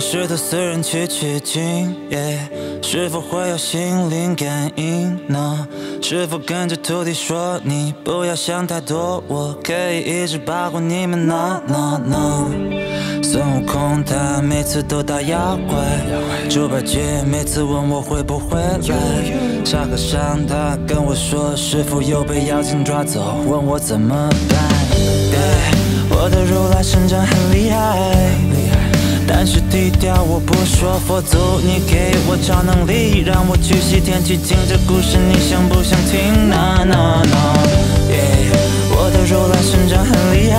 试图私人去取经，是否会有心灵感应呢？是否跟着徒弟说你不要想太多，我可以一直保护你们呢呢呢？孙悟空他每次都打妖怪，猪八戒每次问我会不会来，沙和尚他跟我说师傅又被妖精抓走，问我怎么办。我的如来神掌很厉害。是低调，我不说佛祖，你给我超能力，让我去西天取经。这故事你想不想听？No No No，我的如来神掌很厉害，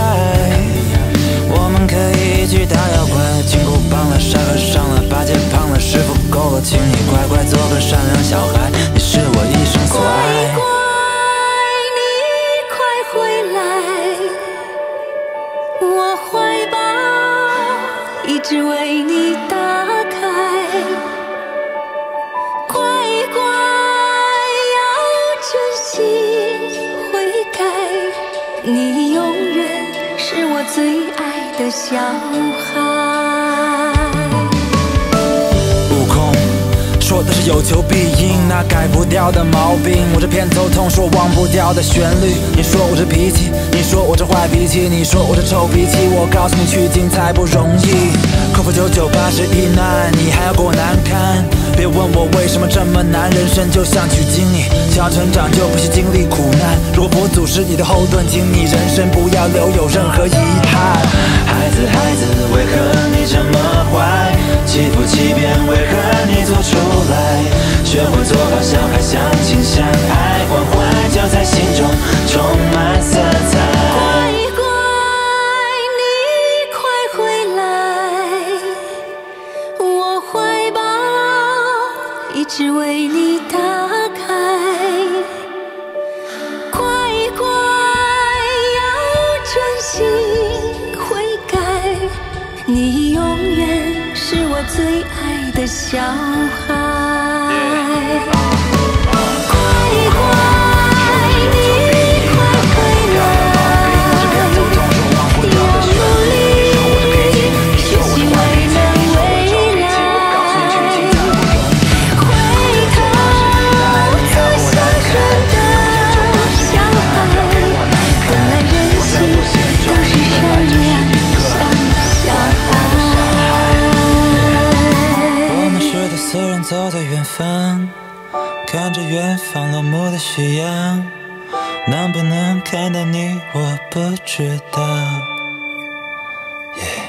我们可以一起打妖怪。金箍棒了，沙和尚了，八戒胖了，师傅够了，请你乖乖做个善良小孩，你是我只为你打开，乖乖要真心悔改，你永远是我最爱的小孩。悟空说的是有求必应，那改不掉的毛病。我这偏头痛说忘不掉的旋律。你说我这脾气，你说我这坏脾气，你说我这臭脾气。我告诉你，取经才不容易。克服九九八十一难，你还要过难堪？别问我为什么这么难，人生就像取经，你想要成长就必须经历苦难。如果佛祖是你的后盾，请你人生不要留有任何遗憾。孩子，孩子，为何你这么坏？欺负欺骗，为何？学会做好小孩，相亲相爱，关怀就在心中充满色彩。只为你打开，乖乖要真心悔改，你永远是我最爱的小孩。life. 走在远方看着远方落幕的夕阳能不能看到你我不知道。耶